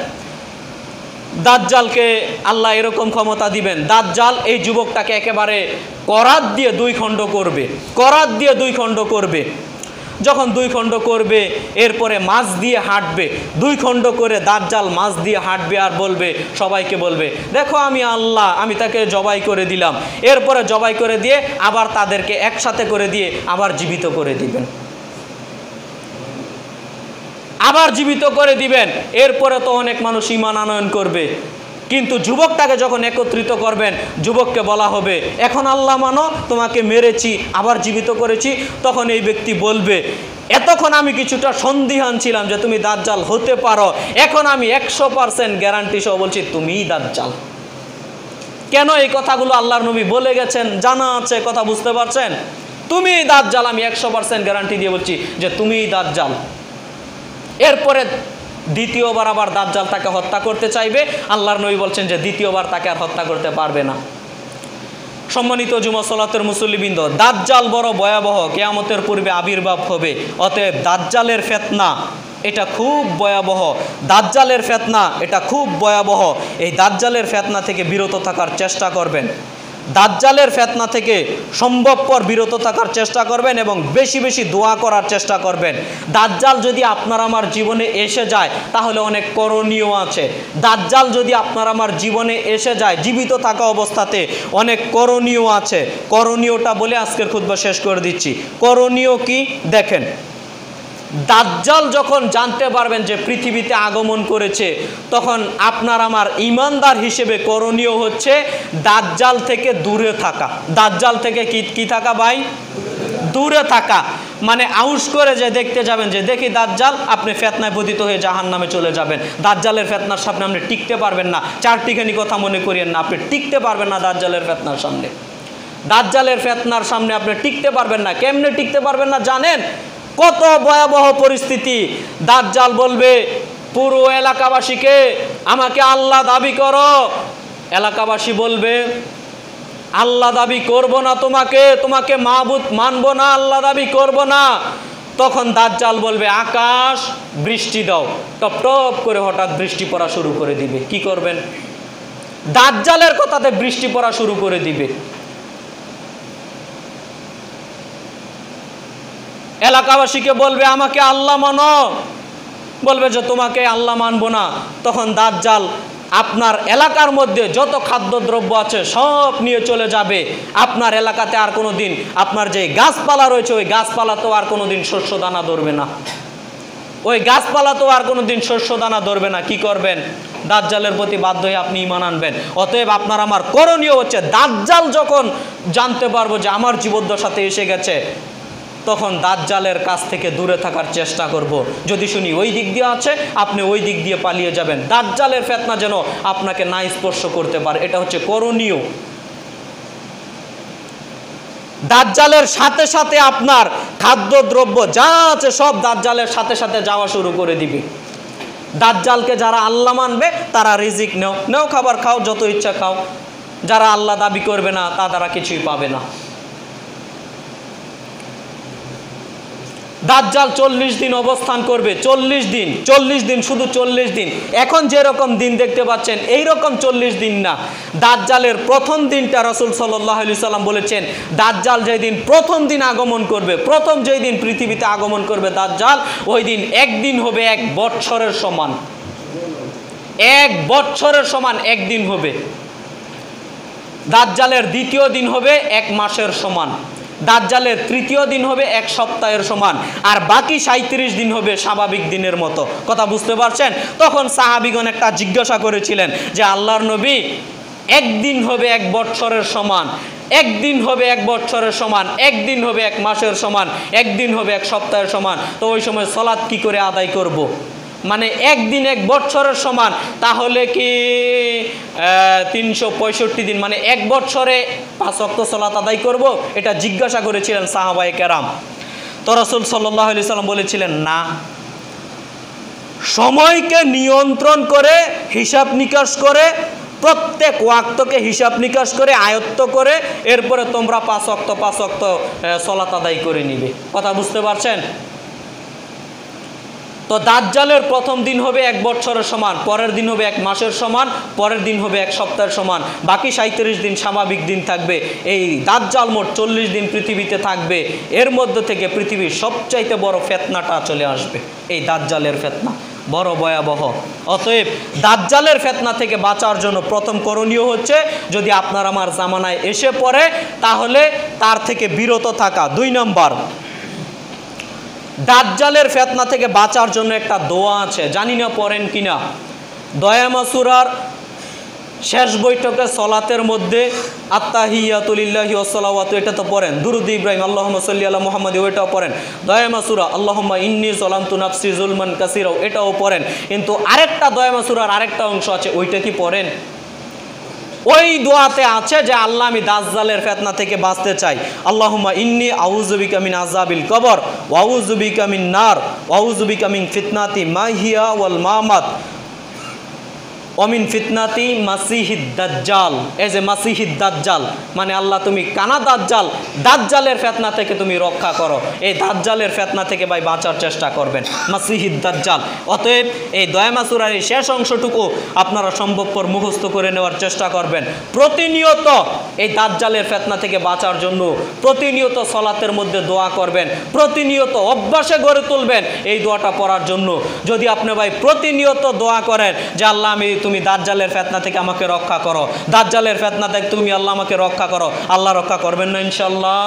দাজ্জালকে আল্লাহ এরকম ক্ষমতা দিবেন। দাজ্জাল এই যুবকটাকে একেবারে করাত দিয়ে দুই খণ্ড করবে। করাত দিয়ে দুই খণ্ড করবে। যখন দুই খণ্ড করবে, এরপরে মাছ দিয়ে হাঁটবে। দুই খণ্ড করে দাজ্জাল মাছ দিয়ে হাঁটবে আর বলবে, সবাইকে বলবে, দেখো আমি আল্লাহ, আমি তাকে জবাই করে দিলাম। এরপরে জবাই করে দিয়ে আবার তাদেরকে একসাথে করে দিয়ে আবার জীবিত করে দিবেন। আবার জীবিত করে দিবেন। এরপরে তো অনেক মানুষ ইমান আনয়ন করবে। কিন্তু যুবকটাকে যখন একত্রিত করবেন, যুবককে বলা হবে, এখন আল্লাহ মানো, তোমাকে মেরেছি, আবার জীবিত করেছি। তখন এই ব্যক্তি বলবে, এতক্ষণ আমি কিছুটা সন্দিহান ছিলাম যে তুমি দাজ্জাল হতে পারো। এখন আমি একশো পার্সেন্ট গ্যারান্টি সহ বলছি, তুমিই দাজ্জাল। কেন এই কথাগুলো আল্লাহর নবী বলে গেছেন? জানা আছে, কথা বুঝতে পারছেন? তুমিই দাজ্জাল, আমি একশো পার্সেন্ট গ্যারান্টি দিয়ে বলছি যে তুমিই দাজ্জাল। এরপরে দ্বিতীয়বার আবার দাজ্জাল তাকে হত্যা করতে চাইবে। আল্লাহর নবী বলছেন যে দ্বিতীয়বার তাকে আর হত্যা করতে পারবে না। সম্মানিত জুমা সলাতের মুসল্লিবৃন্দ, দাজ্জাল বড় ভয়াবহ, কেয়ামতের পূর্বে আবির্ভাব হবে। অতএব দাজ্জালের ফেতনা, এটা খুব ভয়াবহ। দাজ্জালের ফেতনা, এটা খুব ভয়াবহ। এই দাজ্জালের ফেতনা থেকে বিরত থাকার চেষ্টা করবেন। দাজ্জালের ফেতনা থেকে সম্ভবপর বিরত থাকার চেষ্টা করবেন এবং বেশি বেশি দোয়া করার চেষ্টা করবেন। দাজ্জাল যদি আপনার আমার জীবনে এসে যায়, তাহলে অনেক করণীয় আছে। দাজ্জাল যদি আপনার আমার জীবনে এসে যায়, জীবিত থাকা অবস্থাতে অনেক করণীয় আছে। করণীয়টা বলে আজকের খুদ্া শেষ করে দিচ্ছি। করণীয় কি? দেখেন দাজ্জাল যখন জানতে পারবেন যে পৃথিবীতে আগমন করেছে, তখন আপনার আমার ইমানদার হিসেবে করণীয় হচ্ছে দাজ্জাল থেকে দূরে থাকা। দাজ্জাল থেকে কি কি থাকা ভাই? দূরে থাকা। মানে আউস করে যে দেখতে যাবেন যে দেখি দাজ্জাল, আপনি ফেতনায় পতিত হয়ে জাহান নামে চলে যাবেন। দাজ্জালের ফেতনার সামনে আপনি টিকতে পারবেন না। চারটিখানি কথা মনে করিয়েন না, আপনি টিকতে পারবেন না দাজ্জালের ফেতনার সামনে। দাজ্জালের ফেতনার সামনে আপনি টিকতে পারবেন না। কেমনে টিকতে পারবেন না জানেন? কত ভয়াবহ পরিস্থিতি। দাজ্জাল বলবে, পুরো এলাকাবাসীকে আমাকে আল্লাহ দাবি করো। এলাকাবাসী বলবে, আল্লাহ দাবি করব না তোমাকে তোমাকে মাহবুদ মানবো না, আল্লাহ দাবি করব না। তখন দাজ্জাল বলবে, আকাশ, বৃষ্টি দাও। টপ টপ করে হঠাৎ বৃষ্টি পড়া শুরু করে দিবে। কি করবেন? দাজ্জালের কথাতে বৃষ্টি পড়া শুরু করে দিবে। এলাকাবাসীকে বলবে, আমাকে আল্লাহ মানো। বলবে যে, তোমাকে আল্লাহ মানবো না। তখন দাজ্জাল আপনার এলাকার মধ্যে যত খাদ্যদ্রব্য আছে সব নিয়ে চলে যাবে। আপনার এলাকাতে আর কোনো দিন, আপনার যে গাছপালা রয়েছে, ওই গাছপালাতেও আর কোনো দিন শস্য দানা ধরবে না। ওই গাছপালাতেও আর কোনো দিন শস্য দানা ধরবে না। কি করবেন? দাজ্জালের প্রতি বাধ্য হয়ে আপনি ইমান আনবেন। অতএব আপনার আমার করণীয় হচ্ছে, দাজ্জাল যখন জানতে পারব যে, আমার জীবদ্দশাতে এসে গেছে তখন দাজ্জালের কাছ থেকে দূরে থাকার চেষ্টা করব। যদি শুনি ওই দিক দিয়ে আছে, আপনি ওই দিক দিয়ে পালিয়ে যাবেন। দাজ্জালের ফেতনা যেন আপনাকে না স্পর্শ করতে পারে, এটা হচ্ছে করণীয়। দাজ্জালের সাথে সাথে আপনার খাদ্যদ্রব্য যা আছে সব দাজ্জালের সাথে সাথে যাওয়া শুরু করে দিবে। দাজ্জালকে যারা আল্লাহ মানবে, তারা রিজিক নেও। নেও খাবার খাও, যত ইচ্ছা খাও। যারা আল্লাহ দাবি করবে না, তা তারা কিছুই পাবে না। দাজ্জাল চল্লিশ দিন অবস্থান করবে, চল্লিশ দিন চল্লিশ দিন, শুধু চল্লিশ দিন। এখন যেরকম দিন দেখতে পাচ্ছেন এই রকম চল্লিশ দিন না। দাজ্জালের প্রথম দিনটা রসুল সাল্লাহ সাল্লাম বলেছেন, দাজ্জাল যেই দিন প্রথম দিন আগমন করবে, প্রথম যেই দিন পৃথিবীতে আগমন করবে দাজ্জাল, ওই দিন একদিন হবে এক বৎসরের সমান। এক বৎসরের সমান একদিন হবে। দাজ্জালের দ্বিতীয় দিন হবে এক মাসের সমান। দাজ্জালের তৃতীয় দিন হবে এক সপ্তাহের সমান, আর বাকি সাঁত্রিশ দিন হবে স্বাভাবিক দিনের মতো। কথা বুঝতে পারছেন? তখন সাহাবিগণ একটা জিজ্ঞাসা করেছিলেন যে, আল্লাহর নবী, একদিন হবে এক বৎসরের সমান, একদিন হবে এক বৎসরের সমান, একদিন হবে এক মাসের সমান, একদিন হবে এক সপ্তাহের সমান। তো ওই সময় সলাৎ কি করে আদায় করব। মানে একদিন এক বৎসরের সমান, তাহলে কি তিনশো পঁয়ষট্টি দিন মানে এক বৎসরে পাঁচ অক্ত সলাত আদায় করব? এটা জিজ্ঞাসা করেছিলেন সাহাবাই কেরাম। তো রসুল সাল্লাহ আলি সাল্লাম বলেছিলেন, না। সময়কে নিয়ন্ত্রণ করে, হিসাব নিকাশ করে, প্রত্যেক ওয়াক্তকে হিসাব নিকাশ করে, আয়ত্ত করে, এরপরে তোমরা পাঁচ অক্ত পাঁচ অক্ত সলাত আদায় করে নিবে। কথা বুঝতে পারছেন? তো দাজ্জালের প্রথম দিন হবে এক বছরের সমান, পরের দিন হবে এক মাসের সমান, পরের দিন হবে এক সপ্তাহের সমান। বাকি সাঁত্রিশ দিন স্বাভাবিক দিন থাকবে। এই দাজ্জাল মোট চল্লিশ দিন পৃথিবীতে থাকবে। এর মধ্যে থেকে পৃথিবীর সবচাইতে বড় ফেতনাটা চলে আসবে। এই দাজ্জালের ফেতনা, বড় ভয়াবহ। অতএব দাজ্জালের ফেতনা থেকে বাঁচার জন্য প্রথম করণীয় হচ্ছে, যদি আপনার আমার জামানায় এসে পড়ে, তাহলে তার থেকে বিরত থাকা। দুই নম্বর দাজ্জালের ফেতনা থেকে বাঁচার জন্য একটা দোয়া আছে। জানি না পড়েন কি কিনা দয়ামাসুরার শেষ বৈঠকে সলাতের মধ্যে আত্মাহিয়াতুলিল্লাহি ওসলাওয়াত এটা তো পড়েন। দুরুদ ইব্রাহিম আল্লাহ সাল্লি আল্লাহ মোহাম্মদ, ওইটাও পড়েন। দয়ামাসুরা আল্লাহম্মা ইন্নি জলামতু নাফসি জুলমান কাসিরাও এটাও পড়েন। কিন্তু আরেকটা দয়া দয়ামাসুরার আরেকটা অংশ আছে, ওইটা কি পড়েন? ওই দোয়াতে আছে যে, আল্লাহ আমি দাজ্জালের ফেতনা থেকে বাঁচতে চাই। আল্লাহুম্মা ইন্নি আউজুবিকা মিন আজাবিল কবর ওয়াউজুবিকা মিন নার ওয়াউজুবিকা মিন ফিতনাতি মাহিয়া ওয়াল মামাত। অমিন ফিতনাতি মাসিহিদ দাজ্জাল। এই যে মাসিহিদ দাজ্জাল মানে আল্লাহ তুমি কানা দাজ্জাল, দাজ্জালের ফেতনা থেকে তুমি রক্ষা করো। এই দাজ্জালের ফেতনা থেকে ভাই বাঁচার চেষ্টা করবেন মাসিহিদ দাজ্জাল। অতএব এই দয়ামাসুরার এই শেষ অংশটুকু আপনারা সম্ভবপর মুখস্থ করে নেওয়ার চেষ্টা করবেন। প্রতিনিয়ত এই দাজ্জালের ফেতনা থেকে বাঁচার জন্য প্রতিনিয়ত সলাতের মধ্যে দোয়া করবেন, প্রতিনিয়ত অভ্যাসে গড়ে তুলবেন, এই দোয়াটা পড়ার জন্য। যদি আপনি ভাই প্রতিনিয়ত দোয়া করেন যে, আল্লাহ, আমি তুমি দাজ্জালের ফেতনা থেকে আমাকে রক্ষা করো। দাজ্জালের ফেতনা থেকে তুমি আল্লাহ আমাকে রক্ষা করো। আল্লাহ রক্ষা করবেন না ইনশাল্লাহ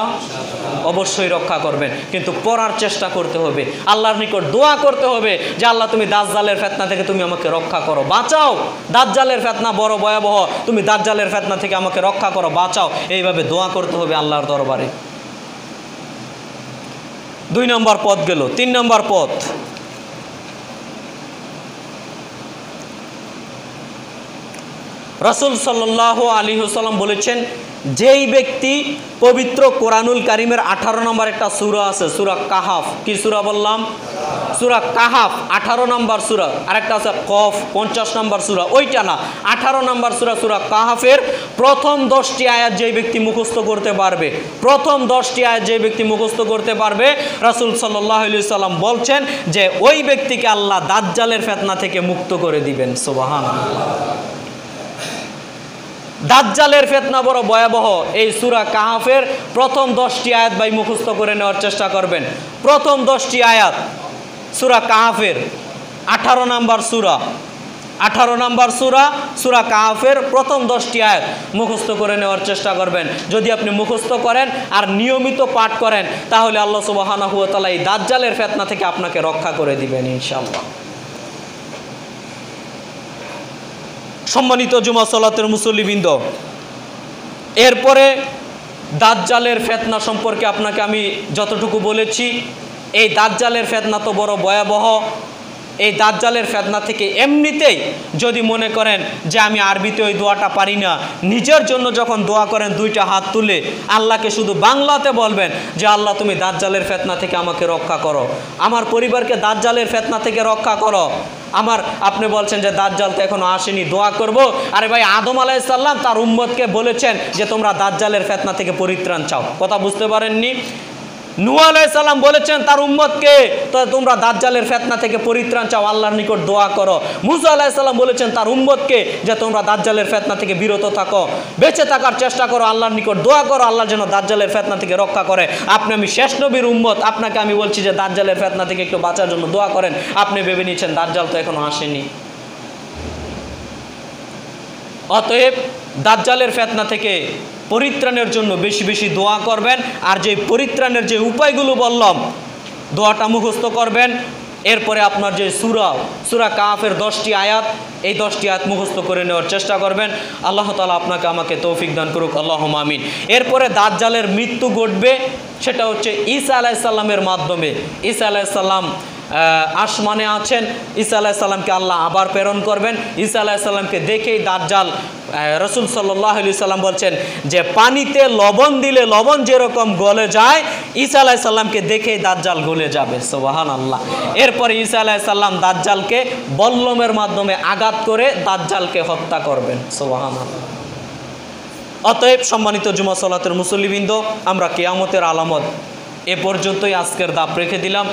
অবশ্যই রক্ষা করবেন। কিন্তু পড়ার চেষ্টা করতে হবে। আল্লাহর নিকট দোয়া করতে হবে যে, আল্লাহ তুমি দাজ্জালের ফেতনা থেকে তুমি আমাকে রক্ষা করো। বাঁচাও। দাজ্জালের ফেতনা বড় ভয়াবহ। তুমি দাজ্জালের ফেতনা থেকে আমাকে রক্ষা করো। বাঁচাও। এইভাবে দোয়া করতে হবে আল্লাহর দরবারে। দুই নম্বর পথ গেল। তিন নম্বর পথ। রসুল সাল্লাহ আলী সাল্লাম বলেছেন, যেই ব্যক্তি পবিত্র কোরআনুল কারিমের আঠারো নম্বর একটা সুরা আছে, সুরা কাহাফ। কি সুরা বললাম? সুরা কাহাফ, আঠারো নম্বর সুরা। আরেকটা আছে কফ, পঞ্চাশ নম্বর সুরা। ওইটা না, আঠারো নম্বর সুরা সুরা কাহাফের প্রথম দশটি আয়াত যেই ব্যক্তি মুখস্থ করতে পারবে, প্রথম দশটি আয়াত যে ব্যক্তি মুখস্থ করতে পারবে, রাসুল সাল্লাহ সাল্লাম বলছেন যে, ওই ব্যক্তিকে আল্লাহ দাজ্জালের ফেতনা থেকে মুক্ত করে দিবেন। সোবাহান দাজ্জালের ফেতনা বড় ভয়াবহ। এই সুরা কাহাফের প্রথম দশটি আয়াত ভাই মুখস্থ করে নেওয়ার চেষ্টা করবেন। প্রথম দশটি আয়াত, সুরা কাহাফের আঠারো নাম্বার সুরা। আঠারো নাম্বার সুরা সুরা কাহাফের প্রথম দশটি আয়াত মুখস্থ করে নেওয়ার চেষ্টা করবেন। যদি আপনি মুখস্থ করেন আর নিয়মিত পাঠ করেন, তাহলে আল্লাহ সুবাহানা হুয়া তালা এই দাজ্জালের ফেতনা থেকে আপনাকে রক্ষা করে দিবেন ইনশাল্লাহ সম্মানিত জুমা সলাতের মুসল্লিবৃন্দ, এরপরে দাজ্জালের ফেতনা সম্পর্কে আপনাকে আমি যতটুকু বলেছি, এই দাজ্জালের ফেতনা তো বড় ভয়াবহ। এই দাজ্জালের ফেদনা থেকে এমনিতেই যদি মনে করেন যে আমি আরবিতে ওই দোয়াটা পারি না, নিজের জন্য যখন দোয়া করেন, দুইটা হাত তুলে আল্লাহকে শুধু বাংলাতে বলবেন যে, আল্লাহ, তুমি দাজ্জালের ফেতনা থেকে আমাকে রক্ষা করো। আমার পরিবারকে দাজ্জালের ফেতনা থেকে রক্ষা করো। আমার, আপনি বলছেন যে, দাজ্জাল তো এখনও আসেনি, দোয়া করব। আরে ভাই, আদম আলাইসাল্লাম তার উম্মতকে বলেছেন যে, তোমরা দাজ্জালের ফেতনা থেকে পরিত্রাণ চাও। কথা বুঝতে পারেননি? নুয়া আলাইসাল্লাম বলেছেন, তার উম্মতকে তোমরা দাজ্জালের ফেতনা থেকে পরিত্রাণ চাও, আল্লাহর নিকট দোয়া করো। মুসা আলাইসাল্লাম বলেছেন, তার উম্মতকে যে তোমরা দাজ্জালের ফেতনা থেকে বিরত থাকো, বেঁচে থাকার চেষ্টা করো, আল্লাহর নিকট দোয়া করো, আল্লাহ যেন দাজ্জালের ফেতনা থেকে রক্ষা করে। আপনি আমি শেষ নবীর উম্মত, আপনাকে আমি বলছি যে দাজ্জালের ফেতনা থেকে একটু বাঁচার জন্য দোয়া করেন। আপনি ভেবে নিয়েছেন দাজ্জাল তো এখনও আসেনি। অতএব, দাজ্জালের ফেতনা থেকে পরিত্রাণের জন্য বেশি বেশি দোয়া করবেন। আর যে পরিত্রাণের যে উপায়গুলো বললাম, দোয়াটা মুখস্থ করবেন। এরপরে আপনার যে সুরা সুরা কাফের দশটি আয়াত, এই দশটি আয়াত মুখস্থ করে নেওয়ার চেষ্টা করবেন। আল্লাহ তালা আপনাকে আমাকে তৌফিক দান করুক। আল্লাহ মামিন এরপরে দাজ্জালের মৃত্যু ঘটবে, সেটা হচ্ছে ঈসা আলাইসাল্লামের মাধ্যমে। ঈসা আলাইসাল্লাম আসমানে আছেন। ঈসা আলাইসাল্লামকে আল্লাহ আবার প্রেরণ করবেন। ঈসা আলাইসাল্লামকে দেখেই দাজ্জাল রসুল সাল্লাহ আলি সাল্লাম বলছেন যে, পানিতে লবণ দিলে লবণ যেরকম গলে যায়, ঈসা আলাহ সাল্লামকে দেখেই দাজ্জাল গলে যাবে। সোবাহান আল্লাহ এরপরে ঈসা আলাহ সাল্লাম দাজ্জালকে বল্লমের মাধ্যমে আঘাত করে দাজ্জালকে হত্যা করবেন। সোবাহান আল্লাহ অতএব সম্মানিত জুমা সলাতের মুসল্লিবৃন্দ, আমরা কেয়ামতের আলামত এ পর্যন্তই আজকের দাপ রেখে দিলাম।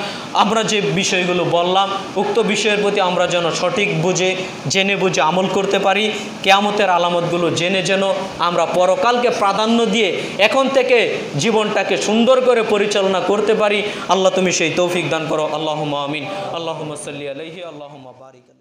আমরা যে বিষয়গুলো বললাম, উক্ত বিষয়ের প্রতি আমরা যেন সঠিক বুঝে, জেনে বুঝে আমল করতে পারি, কেয়ামতের আলামতগুলো জেনে যেন আমরা পরকালকে প্রাধান্য দিয়ে এখন থেকে জীবনটাকে সুন্দর করে পরিচালনা করতে পারি। আল্লাহ তুমি সেই তৌফিক দান করো। আল্লাহ আমিন। আল্লাহ সাল্লি আলহি আল্লাহ বারিক।